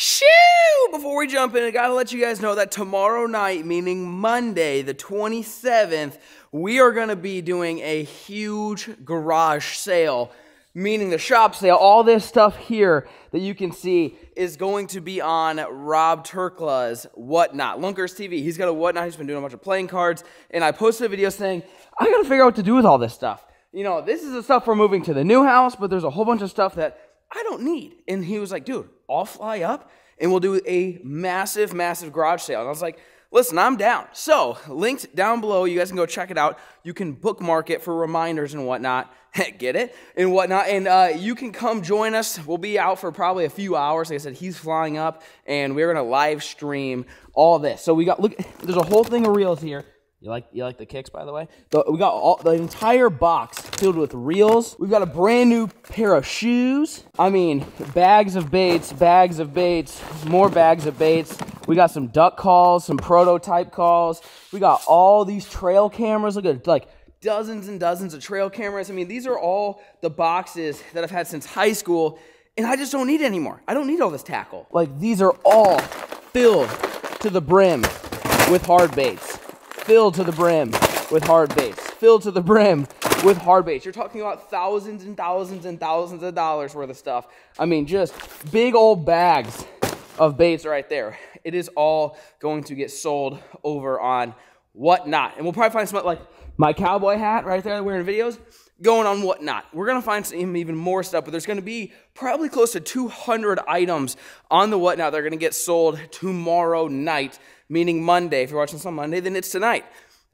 Shoo! Before we jump in, I gotta let you guys know that tomorrow night, meaning Monday, the 27th, we are gonna be doing a huge garage sale, meaning the shop sale. All this stuff here that you can see is going to be on Rob Terkla's Whatnot. Lunkers TV, he's got a Whatnot, he's been doing a bunch of playing cards, and I posted a video saying, I gotta figure out what to do with all this stuff. You know, this is the stuff we're moving to the new house, but there's a whole bunch of stuff that I don't need. And he was like, dude, I'll fly up and we'll do a massive, massive garage sale. And I was like, listen, I'm down. So, linked down below, you guys can go check it out. You can bookmark it for reminders and whatnot. Get it? And whatnot. And uh, you can come join us. We'll be out for probably a few hours. Like I said, he's flying up, and we're going to live stream all this. So, we got, look, there's a whole thing of reels here. You like you like the kicks, by the way. The, we got all, the entire box filled with reels. We've got a brand new pair of shoes. I mean, bags of baits, bags of baits, more bags of baits. We got some duck calls, some prototype calls. We got all these trail cameras. Look at like dozens and dozens of trail cameras. I mean, these are all the boxes that I've had since high school, and I just don't need anymore. I don't need all this tackle. Like these are all filled to the brim with hard baits filled to the brim with hard baits. Filled to the brim with hard baits. You're talking about thousands and thousands and thousands of dollars worth of stuff. I mean, just big old bags of baits right there. It is all going to get sold over on whatnot. And we'll probably find some, like my cowboy hat right there that we're in videos, going on whatnot. We're to find some even more stuff, but there's to be probably close to 200 items on the whatnot that are to get sold tomorrow night meaning Monday. If you're watching this on Monday, then it's tonight.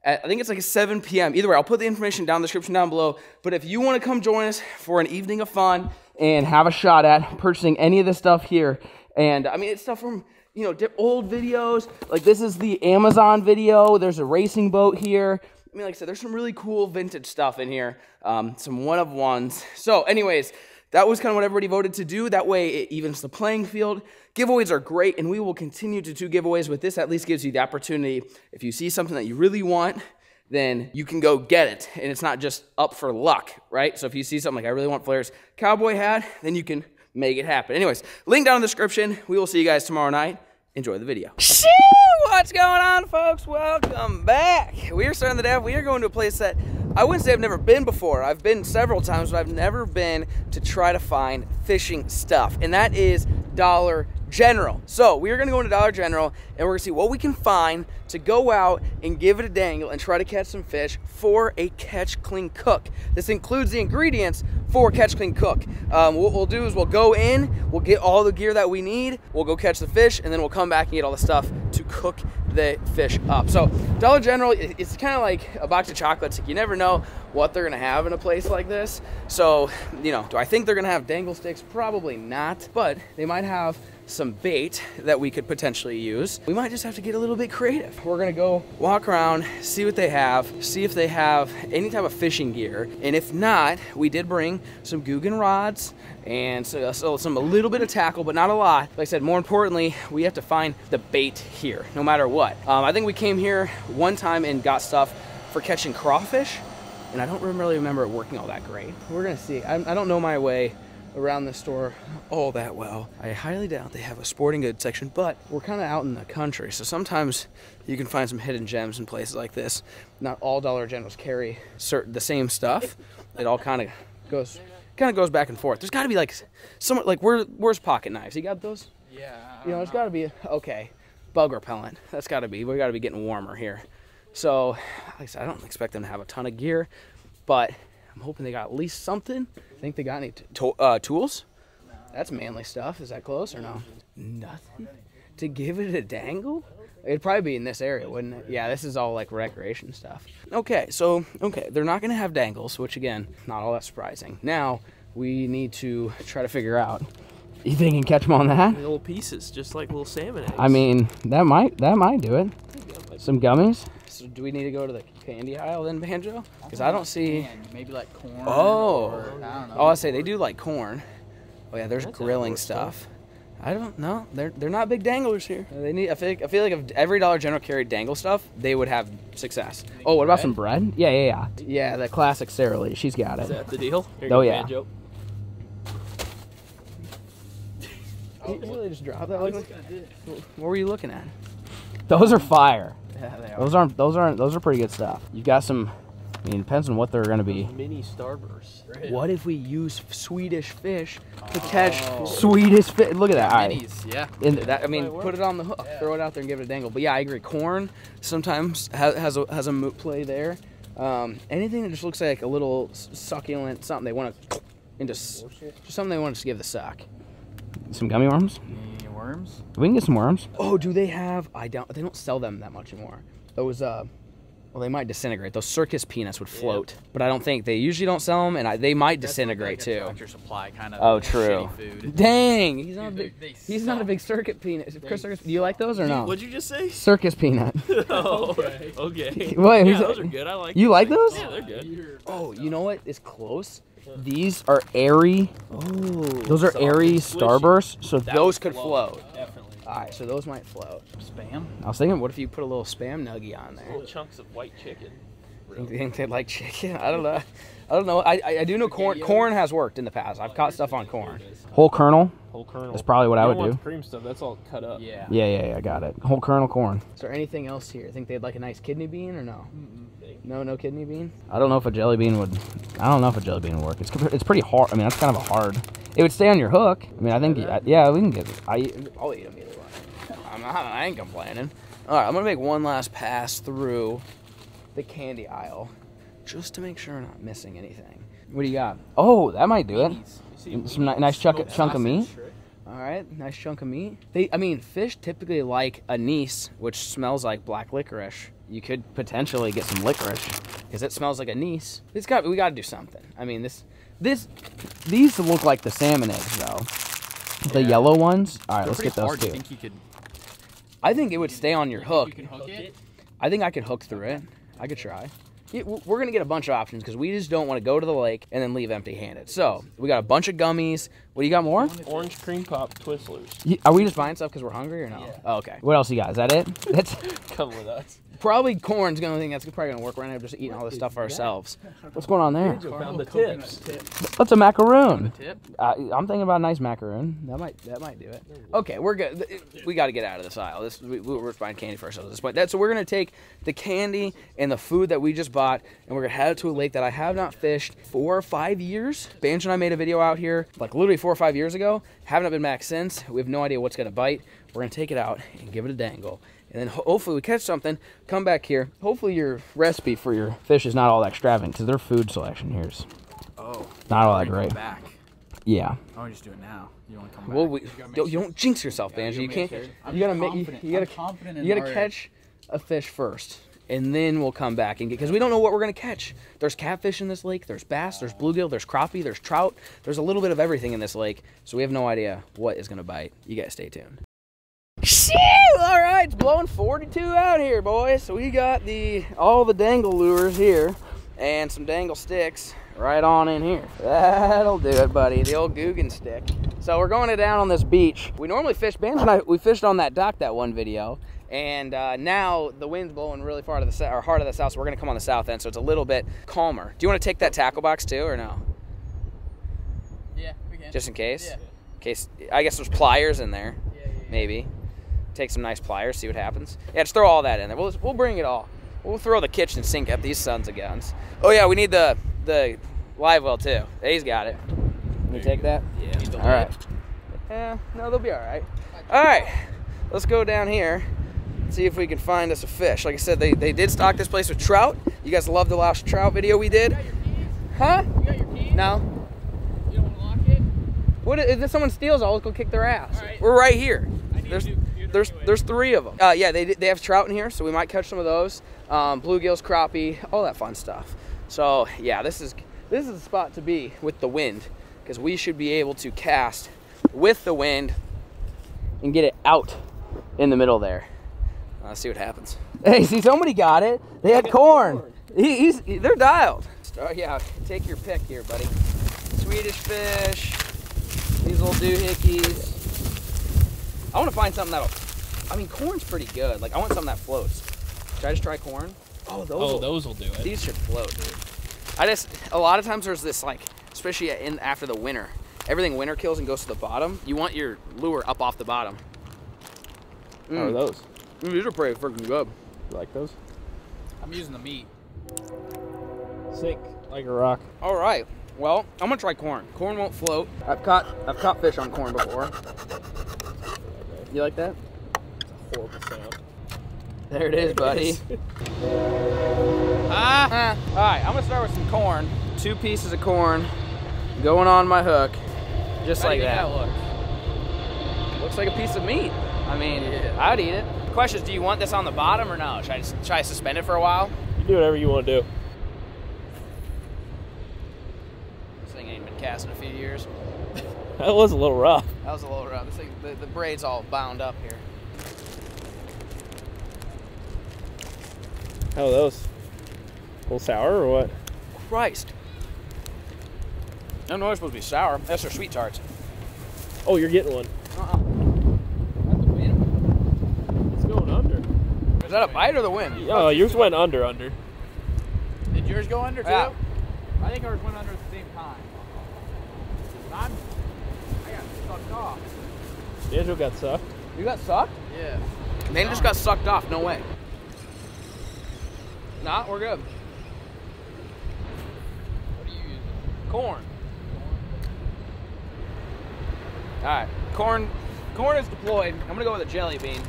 I think it's like 7 p.m. Either way, I'll put the information down in the description down below. But if you want to come join us for an evening of fun and have a shot at purchasing any of this stuff here, and I mean, it's stuff from you know old videos. Like this is the Amazon video. There's a racing boat here. I mean, like I said, there's some really cool vintage stuff in here. Um, some one of ones. So, anyways that was kind of what everybody voted to do. That way it evens the playing field. Giveaways are great, and we will continue to do giveaways with this. At least gives you the opportunity. If you see something that you really want, then you can go get it. And it's not just up for luck, right? So if you see something like, I really want Flair's cowboy hat, then you can make it happen. Anyways, link down in the description. We will see you guys tomorrow night. Enjoy the video. Shoo! What's going on, folks? Welcome back. We are starting the day. We are going to a place that I wouldn't say I've never been before. I've been several times, but I've never been to try to find fishing stuff, and that is Dollar General. So we are going to go into Dollar General and we're going to see what we can find to go out and give it a dangle and try to catch some fish for a catch clean cook. This includes the ingredients for catch clean cook. Um, what we'll do is we'll go in, we'll get all the gear that we need, we'll go catch the fish, and then we'll come back and get all the stuff to cook the fish up. So Dollar General, it's kind of like a box of chocolates. You never know what they're gonna have in a place like this. So, you know, do I think they're gonna have dangle sticks? Probably not, but they might have some bait that we could potentially use. We might just have to get a little bit creative. We're gonna go walk around, see what they have, see if they have any type of fishing gear. And if not, we did bring some Googan rods and so, so some a little bit of tackle, but not a lot. Like I said, more importantly, we have to find the bait here, no matter what. Um, I think we came here one time and got stuff for catching crawfish, and I don't really remember it working all that great. We're gonna see. I, I don't know my way around the store all that well. I highly doubt they have a sporting goods section, but we're kind of out in the country, so sometimes you can find some hidden gems in places like this. Not all Dollar Generals carry certain the same stuff. It all kind of goes kind of goes back and forth. There's got to be like some like where where's pocket knives? You got those? Yeah. You know, there's got to be okay. Bug repellent. That's got to be. We got to be getting warmer here. So, like I said, I don't expect them to have a ton of gear, but I'm hoping they got at least something. I think they got any uh, tools? That's manly stuff. Is that close or no? Nothing. To give it a dangle? It'd probably be in this area, wouldn't it? Yeah, this is all like recreation stuff. Okay, so, okay, they're not gonna have dangles, which again, not all that surprising. Now, we need to try to figure out. You think you can catch them on that? Little pieces, just like little salmon eggs. I mean, that might that might do it. Some gummies. So do we need to go to the candy aisle then, Banjo? Because I don't see. Maybe like corn. Oh. Or, I oh, I say they do like corn. Oh yeah, there's That's grilling stuff. stuff. I don't know. They're they're not big danglers here. They need. I feel like, I feel like if every Dollar General carried dangle stuff, they would have success. Oh, what about some bread? Yeah, yeah, yeah. Yeah, the classic Sara Lee. She's got it. Is that the deal? Here oh yeah. Banjo. You really just dropped that? Like, what were you looking at? Those are fire. Yeah, they Those aren't. Those aren't. Those are pretty good stuff. You've got some. I mean, it depends on what they're gonna be. Mini starbursts. What if we use Swedish fish to catch Swedish fish? Look at that. All right. Minis, yeah. And that, I mean, put it on the hook, throw it out there and give it a dangle. But yeah, I agree. Corn sometimes has, has a has a moot play there. Um, anything that just looks like a little succulent, something they want to, and just just something they want to give the suck. Some gummy worms. Any worms? We can get some worms. Oh, do they have? I don't. They don't sell them that much anymore. Those uh, well, they might disintegrate. Those circus peanuts would float, but I don't think they usually don't sell them, and I, they might disintegrate too. Tractor supply kind of. Oh, true. Food. Dang, he's not a big. they He's not a big circuit peanut. Chris Circus. Do you like those or no? What'd you just say? Circus peanut. oh, okay. okay. Wait, yeah, those are good. I like. You like those? Yeah, they're good. Oh, you know what is close? These are airy. Oh, those are soft airy starbursts, so That those could float. Definitely. All right, so those might float. Spam. I was thinking, what if you put a little spam nugget on there? Little chunks of white chicken. You think they'd like chicken? I don't know. I don't know. I, I, I do know corn. Corn has worked in the past. I've oh, caught stuff on corn. Whole kernel. Whole kernel. That's probably what I would don't do. the cream stuff. That's all cut up. Yeah. Yeah, yeah, yeah. I got it. Whole kernel corn. Is there anything else here? I think they'd like a nice kidney bean or no? No, no kidney bean. I don't know if a jelly bean would. I don't know if a jelly bean would work. It's it's pretty hard. I mean, that's kind of a hard. It would stay on your hook. I mean, I think yeah, we can get. I I'll eat them either way. I'm not, I ain't complaining. All right, I'm gonna make one last pass through the candy aisle, just to make sure I'm not missing anything. What do you got? Oh, that might do it. Some ni- nice chunk chunk of meat. All right, nice chunk of meat. They, I mean, fish typically like anise, which smells like black licorice. You could potentially get some licorice because it smells like anise. It's got, we got to do something. I mean, this, this, these look like the salmon eggs though. The Yeah. yellow ones. All right, They're let's get those hard. Two. think you could? I think it would stay on your hook. You can hook it. I think I could hook through it. I could try. We're gonna get a bunch of options because we just don't want to go to the lake and then leave empty-handed. So we got a bunch of gummies. What do you got more? Orange cream pop Twizzlers. Are we just buying stuff because we're hungry or no? Yeah. Oh, okay. What else you got? Is that it? That's Come with us. Probably corn's gonna think that's probably gonna work. We're just eating all this stuff ourselves. What's going on there? Found the tips. That's a macaroon. Tip. Uh, I'm thinking about a nice macaroon. That might that might do it. Okay, we're good. We got to get out of this aisle. This we, we're buying candy for ourselves at this point. That, so we're gonna take the candy and the food that we just bought, and we're gonna head to a lake that I have not fished four or five years. Banjo and I made a video out here like literally four or five years ago. Haven't been back since. We have no idea what's gonna bite. We're gonna take it out and give it a dangle. And then hopefully we catch something, come back here. Hopefully your recipe for your fish is not all that extravagant because their food selection here is Oh. not all that great. Back. Yeah. I want to just do it now. You want to come back? Well, we, You you don't jinx yourself, Banjo. You can't. You gotta make. You, you gotta. You gotta catch a fish first, and then we'll come back and get. Because we don't know what we're gonna catch. There's catfish in this lake. There's bass. There's bluegill. There's crappie. There's trout. There's a little bit of everything in this lake. So we have no idea what is gonna bite. You guys stay tuned. Shoo! All right, it's blowing 42 out here, boys. So we got the all the dangle lures here, and some dangle sticks right on in here. That'll do it, buddy. The old Googan stick. So we're going to down on this beach. We normally fish. Banjo and I we fished on that dock that one video. And uh, now the wind's blowing really far to the south, or hard to the south, so we're gonna come on the south end, so it's a little bit calmer. Do you want to take that tackle box too, or no? Yeah, we can. Just in case. Yeah. In case I guess there's pliers in there yeah, yeah. maybe. Take some nice pliers, see what happens. Yeah, just throw all that in there. We'll, we'll bring it all. We'll throw the kitchen sink at these sons of guns. Oh yeah, we need the the live well too. He's got it. Can we take that? Yeah. All right. Yeah, eh, no, they'll be all right. All right, let's go down here. See if we can find us a fish. Like I said, they, they did stock this place with trout. You guys loved the last trout video we did. Huh? You got your keys? No. You don't want to lock it? What if if someone steals? I'll go kick their ass. All right. We're right here. I need There's to do computer there's there's three of them. Uh, yeah, they they have trout in here, so we might catch some of those. Um, bluegills, crappie, all that fun stuff. So yeah, this is this is the spot to be with the wind, because we should be able to cast with the wind and get it out in the middle there. Uh, let's see what happens. Hey, see somebody got it. They had corn. He, he's they're dialed. Oh yeah, take your pick here, buddy. Swedish fish. These little doohickeys. I want to find something that'll. I mean, corn's pretty good. Like, I want something that floats. Should I just try corn? Oh, those. Oh, will- those will do it. These should float, dude. I just a lot of times there's this like, especially in after the winter, everything winter kills and goes to the bottom. You want your lure up off the bottom. How are Mm. those? Mm, these are pretty freaking good. You like those? I'm using the meat. Sink like a rock. All right. Well, I'm gonna try corn. Corn won't float. I've caught I've caught fish on corn before. You like that? Horrible sound. There it is, buddy. ah. All right, I'm gonna start with some corn. Two pieces of corn going on my hook, just How do like you think that. looks? Looks like a piece of meat. I mean, Yeah. I'd eat it. Question is, do you want this on the bottom or no? Should I just try to suspend it for a while? You do whatever you want to do. This thing ain't been cast in a few years. That was a little rough. That was a little rough. This thing, the, the braid's all bound up here. Oh, How are those? A little sour or what? Christ. No, no, it's supposed to be sour. That's their sweet tarts. Oh, you're getting one. Uh-uh. The wind. It's going under. Is that a bite or the wind? Oh, yours went under, under. Did yours go under too? Yeah. I think ours went under at the same time. I'm, I got sucked off. D'Angelo got sucked. You got sucked? Yeah. Man just got sucked off. No way. Nah, we're good. What are you using? Corn. All right, corn. Corn is deployed. I'm gonna go with a jelly bean.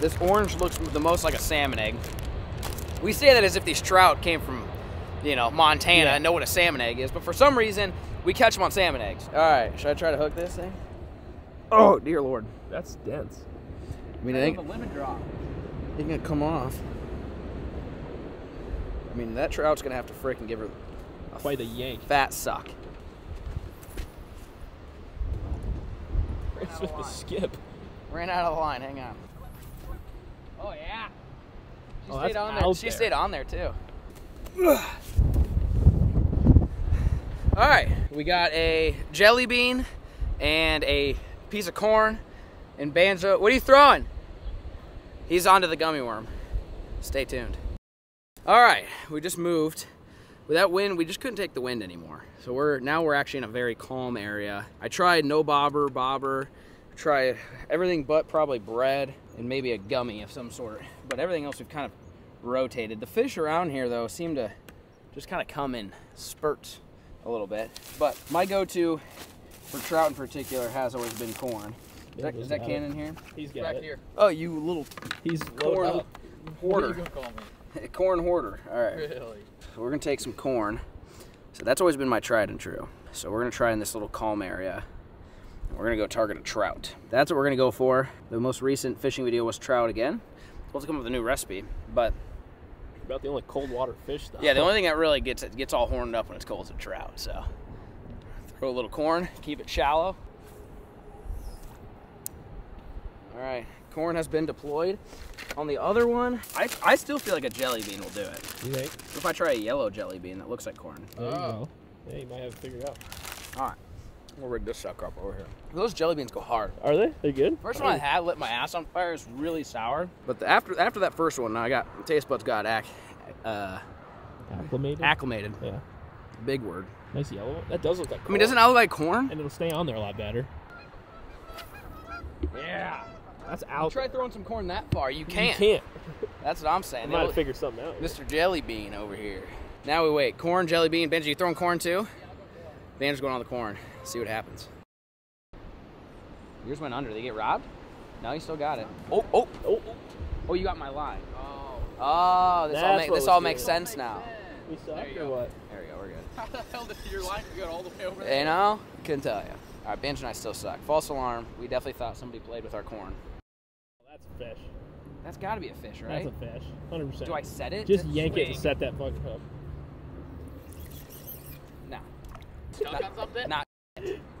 This orange looks the most like a salmon egg. We say that as if these trout came from, you know, Montana Yeah. and know what a salmon egg is, but for some reason we catch them on salmon eggs. All right, should I try to hook this thing? Oh dear lord! That's dense. I mean, I think A lemon drop. it's gonna come off. I mean, that trout's gonna have to frickin' give her a Quite a yank. fat suck. It's with the skip. Ran out of the line. Hang on. Oh yeah. She Oh, stayed on there. out She stayed on there too. All right, we got a jelly bean and a piece of corn and banjo. What are you throwing? He's onto the gummy worm. Stay tuned. All right, we just moved. With that wind, we just couldn't take the wind anymore. So we're now we're actually in a very calm area. I tried no bobber, bobber, tried everything but probably bread and maybe a gummy of some sort. But everything else we've kind of rotated. The fish around here though seem to just kind of come in spurts a little bit. But my go-to for trout in particular has always been corn. Is that, is that Got can it. in here? He's got Back it. here. Oh, you little He's corn loaded up. What are you gonna call me? corn hoarder. All right. Really? So we're gonna take some corn. So that's always been my tried and true. So we're gonna try in this little calm area. We're gonna go target a trout. That's what we're gonna go for. The most recent fishing video was trout again. We'll have to come up with a new recipe. But About the only cold water fish stuff. yeah, the only thing that really gets it gets all horned up when it's cold is a trout. So throw a little corn, keep it shallow. All right, corn has been deployed. On the other one, I, I still feel like a jelly bean will do it. You think? What if I try a yellow jelly bean that looks like corn? There Oh. Yeah, you might have to it figured out. All right, we'll rig this sucker up over here. Those jelly beans go hard. Are they? They're good? First one I had lit my ass on fire. It's really sour. But the, after after that first one, I got taste buds got ac- uh, Acclimated? acclimated. yeah. Big word. Nice yellow. That does look like Corn. I mean, doesn't that look like corn? And it'll stay on there a lot better. Yeah. That's out. Try throwing some corn that far. You can't. You can't. That's what I'm saying. I saying. might have They figured something out. Mr. Jelly Bean over here. Now we wait. Corn, jelly bean. Benji, you throwing corn too? Benji's going on the corn. See what happens. Yours went under. Did they get robbed? No, you still got it. Oh, oh, Oh, oh! You got my line. Oh. Oh, this all, make, this all makes sense now. we There suck you or go. what? There we go. We're good. How the hell did your line go all the way over there? You know, couldn't tell you. All right, Benji and I still suck. False alarm. We definitely thought somebody played with our corn. That's a fish. That's got to be a fish, right? That's a fish. 100%. Do I set it? Just to yank it swing? to set that fucking hook. No. Stuck on something? Not.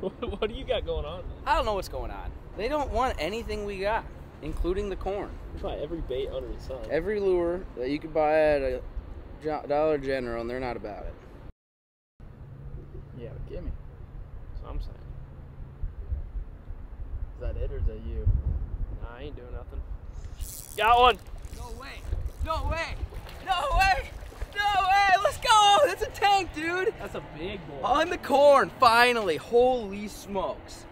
what do you got going on? I don't know what's going on. They don't want anything we got, including the corn. You buy every bait under the sun. Every lure that you could buy at a Dollar General, and they're not about it. Yeah, but give me. That's what I'm saying. Is that it or is that you? Nah, I ain't doing nothing. Got one. No way! No way! No way! No way! Let's go! That's a tank, dude. That's a big boy. On the corn, finally. Holy smokes.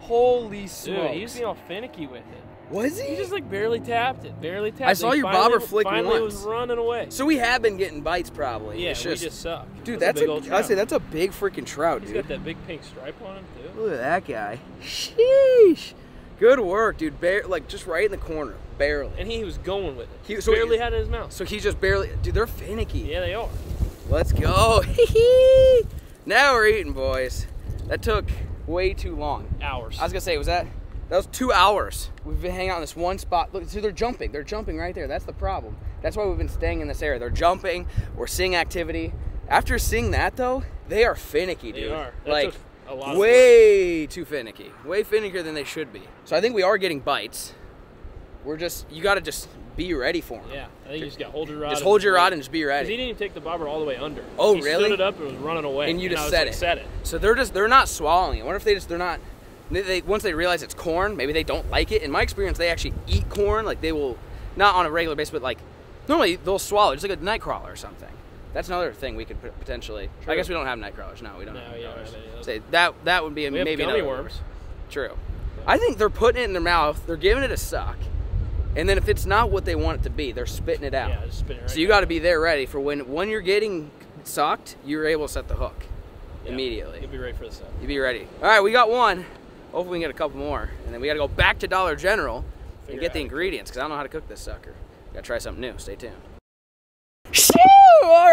Holy smokes. Dude, he was being all finicky with it. was he? He just like barely tapped it, barely tapped it. I saw your finally- bobber flick Finally once. was running away. so we have been getting bites probably. Yeah, It's we just, just suck. dude, that's, big a, old I say that's a big freaking trout, He's dude. He's got that big pink stripe on him too. Look at that guy. Sheesh. Good work, dude. Bare, like just right in the corner, barely. And he was going with it. He- so barely he- had it in his mouth. So he just barely, dude. They're finicky. Yeah, they are. Let's go. now we're eating, boys. That took way too long. Hours. I was gonna say, was that? That was two hours. We've been hanging out in this one spot. Look, see, they're jumping. They're jumping right there. That's the problem. That's why we've been staying in this area. They're jumping. We're seeing activity. After seeing that, though, they are finicky, dude. They are. That Like, a lot of way too finicky. Way finickier than they should be. So I think we are getting bites. We're just, you gotta just be ready for them. Yeah, I think you just got hold your rod. Just hold your rod and just be ready. He didn't even take the bobber all the way under. Oh, he really? stood it up and was running away. And you just was set like, it. Set it. So they're just they're not swallowing it. I wonder if they just they're not they, they once they realize it's corn, maybe they don't like it. In my experience, they actually eat corn. Like they will not on a regular basis, but like normally they'll swallow just like a night crawler or something. That's another thing we could pot- potentially. I guess we don't have night crawlers. No, we don't. No, have we night don't crawlers. have any of those. Say that that would be a, We have maybe gummy another worms. True. I think they're putting it in their mouth. They're giving it a suck, and then if it's not what they want it to be, they're spitting it out. Yeah, it right so you got to be there ready for when when you're getting sucked, you're able to set the hook Yeah, immediately. You'll be ready for the set. You be ready. All right, we got one. Hopefully, we can get a couple more, and then we got to go back to Dollar General and get the ingredients because I don't know how to cook this sucker. Got to try something new. Stay tuned.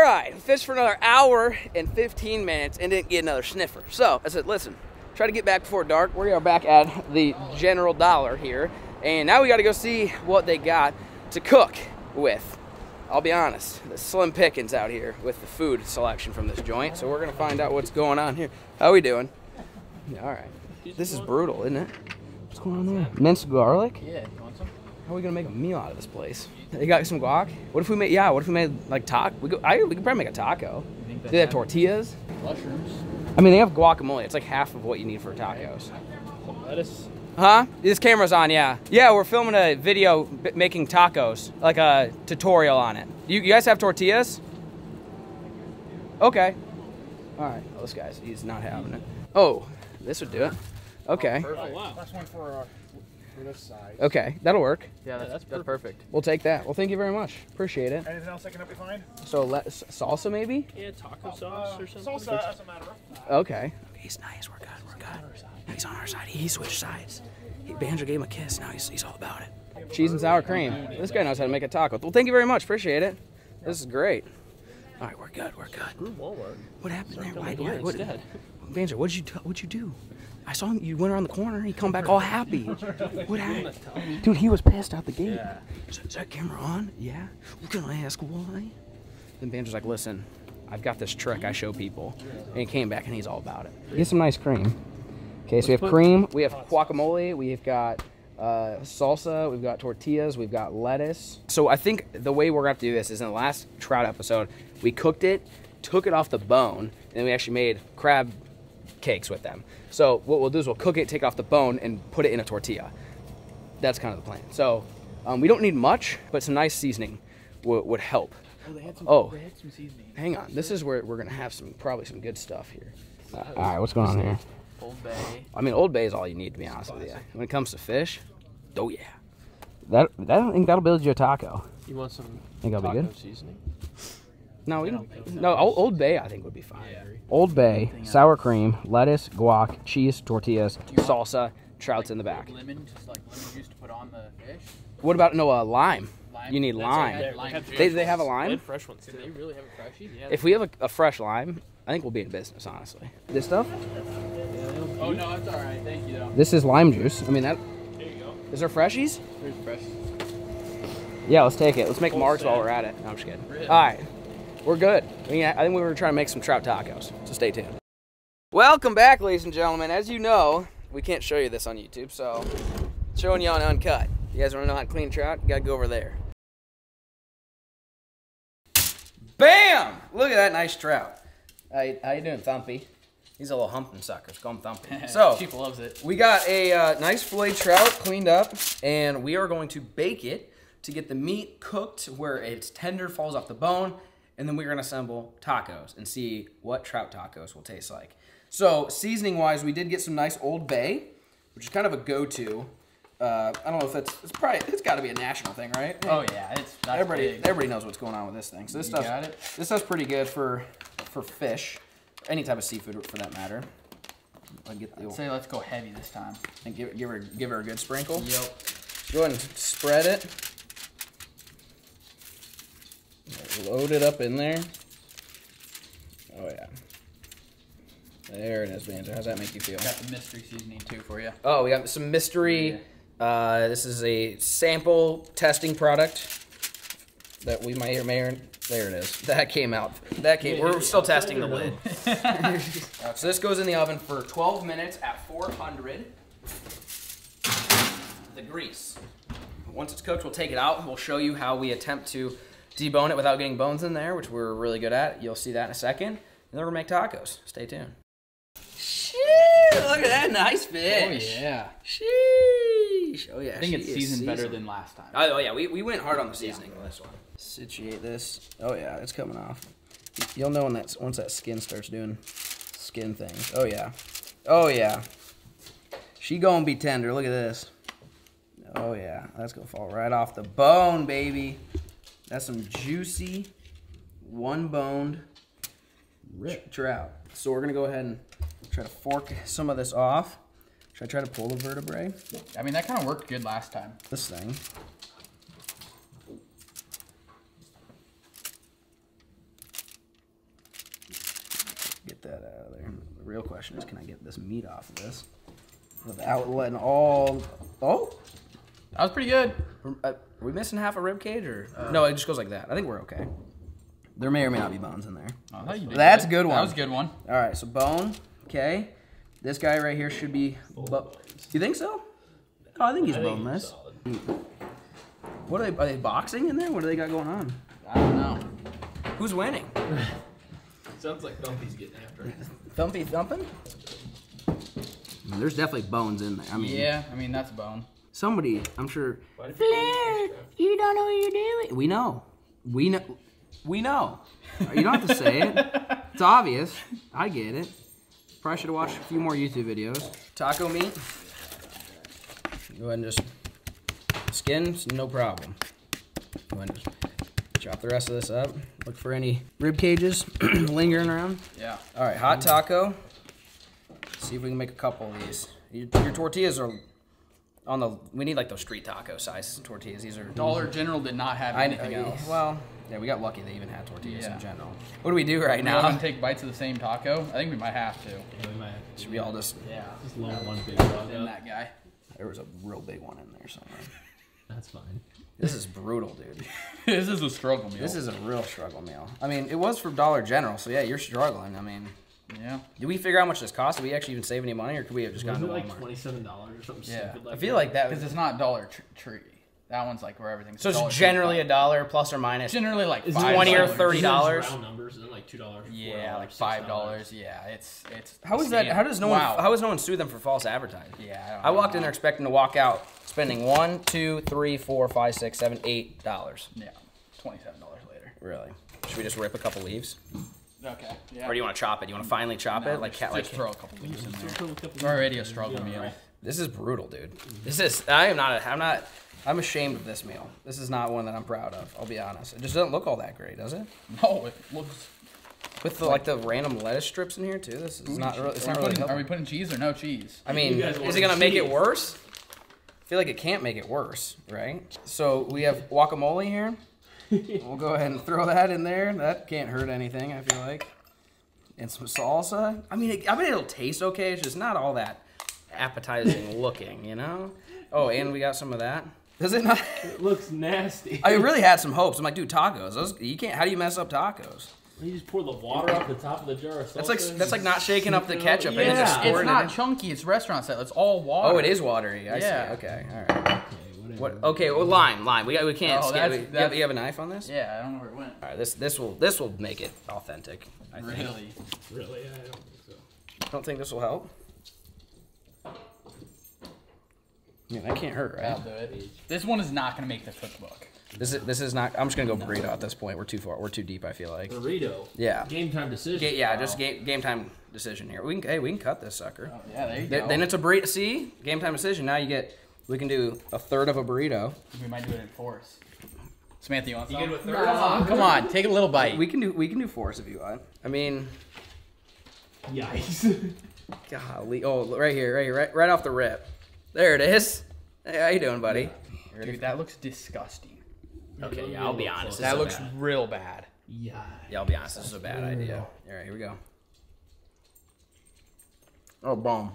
Right, fished for another hour and 15 minutes and didn't get another sniffer. So I said, listen, try to get back before dark. We are back at the General Dollar here, and now we got to go see what they got to cook with. I'll be honest, the slim pickings out here with the food selection from this joint. So we're gonna find out what's going on here. How we doing? Yeah, all right. This is brutal, isn't it? What's going on there? Minced garlic? Yeah, you want some? How are we gonna make a meal out of this place? They got some guac. What if we made? Yeah. What if we made like taco? We go. I, we could probably make a taco. Do they they have have- tortillas? Mushrooms. I mean, they have guacamole. It's like half of what you need for tacos. Some lettuce. Huh? This camera's on, yeah. Yeah, we're filming a video b- making tacos, like a tutorial on it. You, you guys have tortillas? Okay. All right. Oh, this guy's he's not having it. Oh, this would do it. Okay. Oh, wow. That's one for, uh, for this side. Okay, that'll work. Yeah, that's- that's, that's perfect. We'll take that. Well, thank you very much. Appreciate it. Anything else I can help you find? So, let, s- salsa maybe? Yeah, taco oh, sauce uh, or something. Salsa doesn't matter. Okay. He's nice. We're good. We're good. He's on our side. He switched sides. He, Banjo gave him a kiss. Now he's, he's all about it. Cheese and sour cream. This guy knows how to make a taco. Well, thank you very much. Appreciate it. This is great. All right, we're good. We're good. What happened there? Come Why, here why, what, Banjo, what'd you do? What'd you do? I saw him. You went around the corner. and He come back all happy. What happened? Dude, he was passed out the gate. Is, is that camera on? Yeah. Well, can I ask why? Then Banjo's like, listen, I've got this trick I show people. And he came back and he's all about it. Get some nice cream. Okay, so we have cream, we have guacamole, we've got uh, salsa, we've got tortillas, we've got lettuce. So I think the way we're gonna have to do this is in the last trout episode, we cooked it, took it off the bone, and then we actually made crab cakes with them. So what we'll do is we'll cook it, take off the bone, and put it in a tortilla. That's kind of the plan. So um, we don't need much, but some nice seasoning would, would help. Oh, they had some, Oh. they had some seasoning. Hang on, this is where we're gonna have some probably some good stuff here. all right, what's going on here? Old Bay. I mean, Old Bay is all you need to be honest with you. When it comes to fish, oh yeah. That, that I don't think that'll build you a taco. You want some Think that'll be taco good? seasoning? No, we I don't. don't think so. No, Old, Old Bay I think would be fine. Yeah. Old Bay, Anything sour cream, lettuce, guac, cheese, tortillas, salsa, trouts in the back. Lemon, just like lemon juice to put on the fish. What about no uh, lime? Lime. You need That's lime. okay. They Lime have. They, they have a lime. had fresh ones Did they really have a freshie? Yeah. If we have a, a fresh lime, I think we'll be in business. Honestly, this stuff. Oh no, it's all right. Thank you though. This is lime juice. I mean that. There you go. Is there freshies? There's fresh. Yeah, let's take it. Let's make Full marks while we're at it. No, I'm just kidding. Really? All right, we're good. I, mean, I think we were trying to make some trout tacos, so stay tuned. Welcome back, ladies and gentlemen. As you know, we can't show you this on YouTube, so showing you on uncut. You guys want to know how to clean trout? You gotta go over there. Bam! Look at that nice trout. How, how you doing, Thumpy? He's a little humping sucker. Let's call him Thumpy. So, Chief loves it. we got a uh, nice fillet trout cleaned up, and we are going to bake it to get the meat cooked where it's tender, falls off the bone, and then we're gonna assemble tacos and see what trout tacos will taste like. So seasoning wise, we did get some nice Old Bay, which is kind of a go-to. Uh, I don't know if that's it's probably it's got to be a national thing, right? Oh yeah, it's everybody big. everybody knows what's going on with this thing. So this stuff this stuff's pretty good for for fish, any type of seafood for that matter. I'll get the I'd say let's go heavy this time. and give, give her give her a good sprinkle. Yep. Go ahead and spread it. Load it up in there. Oh yeah. There it is, Banjo. How's that make you feel? Got the mystery seasoning too for you. Oh, we got some mystery. Uh, this is a sample testing product that we may or may or there it is. That came out. That came. We're still testing the lid. Uh, so this goes in the oven for 12 minutes at 400 The grease. Once it's cooked, we'll take it out and we'll show you how we attempt to debone it without getting bones in there, which we're really good at. You'll see that in a second. And then we'll make tacos. Stay tuned. Shit, look at that nice fish. Oh yeah. Sheesh. Oh yeah. I think it's is seasoned better than last time. Oh, oh yeah, we, we went hard on the seasoning on this one. Situate this. Oh yeah, it's coming off. You'll know when that's once that skin starts doing skin things. Oh yeah. Oh yeah. She gonna be tender. Look at this. Oh yeah, that's gonna fall right off the bone, baby. That's some juicy, one boned Rip. trout. So we're gonna go ahead and try to fork some of this off. Should I try to pull the vertebrae? I mean that kind of worked good last time. This thing. Get that out of there. The real question is, can I get this meat off of this without letting all? Oh, That was pretty good. Are, uh, are we missing half a rib cage or? no, it just goes like that. I think we're okay. There may or may not be bones in there. Oh, I thought you did That's a good one. That was a good one. All right, so bone. Okay, this guy right here should be. Bo- you think so? Oh, I think he's I think boneless. solid. What are they? Are they boxing in there? What do they got going on? I don't know. Who's winning? Sounds like Thumpy's getting after it. Thumpy thumping? There's definitely bones in there. I mean, Yeah, I mean that's a bone. Somebody, I'm sure. Why did you Flair, you don't know what you're doing. We know. We know. We know. You don't have to say it. It's obvious. I get it. Probably should have watched a few more YouTube videos. Taco meat. Go ahead and just skins, no problem. Go ahead and just chop the rest of this up. Look for any rib cages lingering around. Yeah. All right, hot taco. See if we can make a couple of these. Your, your tortillas are on the. We need like those street taco size tortillas. These are Dollar General did not have I, anything uh, else. Well, yeah, we got lucky they even had tortillas Yeah. in general. What do we do right we all gonna now? take bites of the same taco. I think we might have to. Yeah, we might have to Should we all just? Yeah. just load one big dog Then up. that guy. There was a real big one in there somewhere. That's fine. This is brutal, dude. this is a struggle meal. This is a real struggle meal. I mean, it was for Dollar General, so yeah, you're struggling. I mean, yeah. did we figure out how much this cost? Did we actually even save any money, or could we have just gone Wasn't to it like twenty-seven dollars or something Yeah. stupid I feel that? like that. Because it's not Dollar tr- Tree. That one's like where everything's. So it's generally a dollar plus or minus. generally like Is it 20 or $30? isn't it just Round numbers and then like two dollars. Yeah, like five dollars. Yeah, it's it's. How is that? How does no wow. one? How does no one sue them for false advertising? Yeah, I, don't I walked know. in there expecting to walk out spending one, two, three, four, five, six, seven, eight dollars. Yeah, twenty-seven dollars later. Really? Should we just rip a couple leaves, Okay. Yeah. or do you want to chop it? Do you want to finally chop it, like just, like? just throw a couple leaves in there. A couple It's already a struggle Yeah, meal. This is brutal, dude. This is. I am not. A, I'm not. I'm ashamed of this meal. This is not one that I'm proud of. I'll be honest. It just doesn't look all that great, does it? No, it looks. With the like the random lettuce strips in here too. This is not. Really, it's are, not we really. putting, are we putting cheese or no cheese? I mean, is it gonna make it worse? I feel like it can't make it worse, right? So we have guacamole here. we'll go ahead and throw that in there. That can't hurt anything. I feel like. And some salsa. I mean, it, I mean it'll taste okay. It's just not all that appetizing looking, you know. Oh, and we got some of that. Does it not? It looks nasty. I really had some hopes. I'm like, dude, tacos. Those, you can't. How do you mess up tacos? you just pour the water off the top of the jar. Of That's like that's like not shaking up the scoop it ketchup and then just Yeah. pour It's not in. chunky. It's restaurant style. It's all water. Oh, it is watery. I Yeah. see. Okay. All right. Okay. What? Okay. Well, lime, lime. We got. We can't. Oh, scan- that's- we- you, have, that's- you have a knife on this? Yeah, I don't know where it went. All right. This this will this will make it authentic. I think. Really? Really? I don't think so. Don't think this will help. Yeah, that can't hurt, right? That'll do it. This one is not gonna make the cookbook. This is this is not. I'm just gonna go burrito at this point. We're too far. We're too deep. I feel like. Burrito. Yeah. Game time decision. Ga- yeah, just game game time decision here. We can hey we can cut this sucker. Oh, yeah, there you Th- go. Then it's a burrito. See, game time decision. Now you get. We can do a third of a burrito. we might do it in fours. Samantha, you want You some? good with third? Come on, come on, take a little bite. We can do we can do fours if you want. I mean, Yikes. golly. Oh, right here, right here, right, right off the rip. There it is. Hey, how you doing, buddy? Dude, that looks disgusting. Okay, yeah, I'll be honest. That This is looks bad. real bad. yeah. Yeah, I'll be honest. This is a bad idea. All right, here we go. Oh, boom.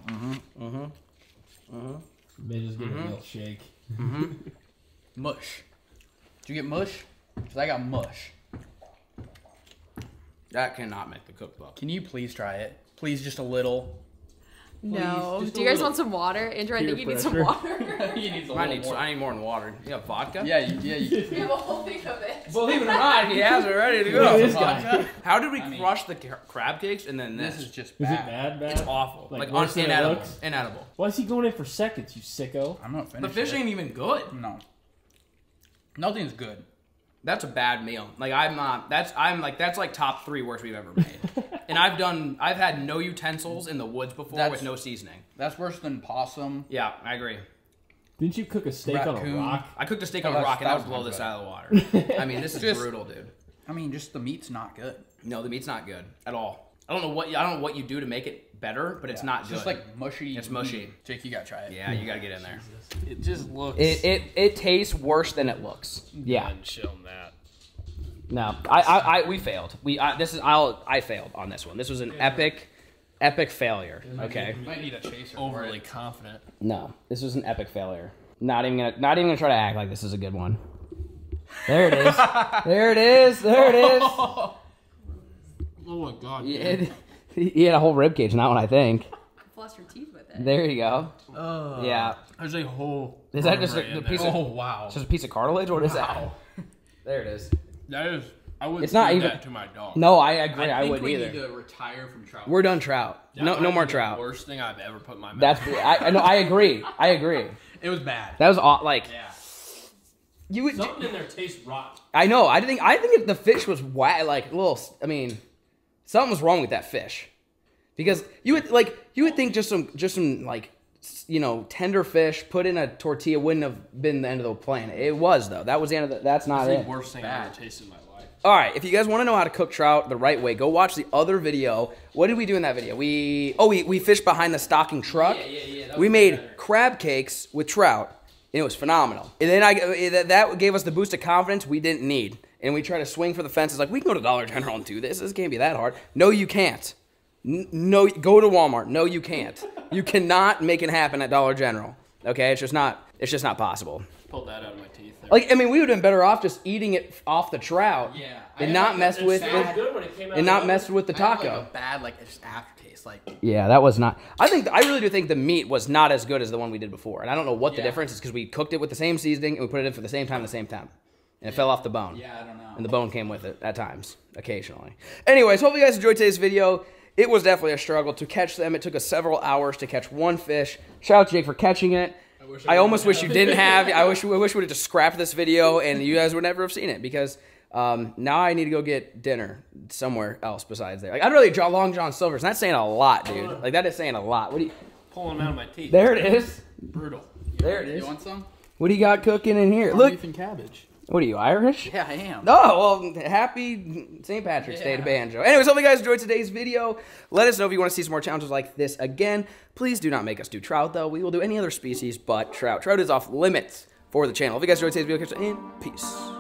Mm-hmm. May just give it a mm-hmm. little shake. Mm-hmm. Mush. Did you get mush? Cause I got mush. That cannot make the cookbook. Can you please try it? Please, just a little. No. Do you guys want some water? Andrew, I think you need some water. you need a I need, I need more than water. You have vodka? Yeah, you, yeah. You, we have a whole thing of it. Believe it or not, he has it ready to Look at go. this guy. How did we I mean- crush the crab cakes and then this? this is just Is it bad. bad, bad? it's awful. Like, Like, worse un- than it inedible. looks? Inedible. Why is he going in for seconds, you sicko? I'm not finished The finished. fish it. ain't even good. No. Nothing's good. That's a bad meal. Like I'm not. That's I'm like that's like top three worst we've ever made. and I've done. I've had no utensils in the woods before That's- with no seasoning. That's worse than possum. Yeah, I agree. Didn't you cook a steak on a Raccoon. rock? I cooked a steak Oh, on a that's rock and that would thousand blow times this out of the water. I mean, this is Just- brutal, dude. I mean, just the meat's not good. No, the meat's not good at all. I don't know what I don't know what you do to make it better, but it's not It's good. just like mushy. It's mushy. meat. Jake, you gotta try it. yeah, you gotta get in there. It just looks. It it, it tastes worse than it looks. Yeah. chill that. No, I, I, I we failed. We I, this is I'll I failed on this one. This was an epic, epic failure. Okay. You might need a chaser. Overly confident. No, this was an epic failure. Not even gonna not even gonna try to act like this is a good one. There it is. there it is. There it is. Oh my god. It- he had a whole rib cage in that one, I think. Floss your teeth with it. There you go. Oh. Yeah. There's a whole. Is that just a, a piece there. of Oh wow. just a piece of cartilage? What is Wow. that? There it is. That is. I wouldn't It's not even- that to my dog. No, I agree. I, think wouldn't we either. need to retire from trout. We're done trout. That no, no more the trout. Worst thing I've ever put in my mouth. That's I, I know. I agree. I agree. It was bad. That was aw- like Yeah. you would. Something in there tastes rotten. I know. I think. I think if the fish was wet, like a little. I mean, something was wrong with that fish, because you would like you would think just some just some like you know tender fish put in a tortilla wouldn't have been the end of the planet. It was though. That was the end of the. That's not It's it. the worst thing Bad. I've ever tasted in my life. All right, if you guys want to know how to cook trout the right way, go watch the other video. What did we do in that video? We oh we we fished behind the stocking truck. Yeah, yeah, yeah, We made better. crab cakes with trout, and it was phenomenal. And then I that- that gave us the boost of confidence we didn't need. And we try to swing for the fences like we can go to Dollar General and do this. This can't be that hard. No, you can't. No, go to Walmart. No, you can't. You cannot make it happen at Dollar General. Okay, it's just not. It's just not possible. Pulled that out of my teeth. There. Like I mean, we would have been better off just eating it off the trout. Yeah. And not mess with, sad. with good when it and not the mess with the taco. Like a bad like just aftertaste. Like Yeah, that was not. I think I really do think the meat was not as good as the one we did before, and I don't know what the Yeah. difference is because we cooked it with the same seasoning and we put it in for the same time, the same time, and it fell off the bone. yeah, I don't know. And the bone came with it at times, occasionally. Anyways, hope you guys enjoyed today's video. It was definitely a struggle to catch them. It took us several hours to catch one fish. Shout out to Jake for catching it. I, almost wish you didn't have. I wish I wish we would have just scrapped this video and you guys would never have seen it because um, now I need to go get dinner somewhere else besides there. Like I'd really draw Long John Silver's. And that's saying a lot, dude. Like that is saying a lot. What do you? Pulling them out of my teeth. There it is. Brutal. There it is. You want some? What do you got cooking in here? Look. Beef and cabbage. What are you Irish? Yeah, I am. Oh, well, happy St. Patrick's Day to Banjo. Anyways, hope you guys enjoyed today's video. Let us know if you want to see some more challenges like this again. Please do not make us do trout, though. We will do any other species but trout. Trout is off limits for the channel. If you guys enjoyed today's video, catch you in peace.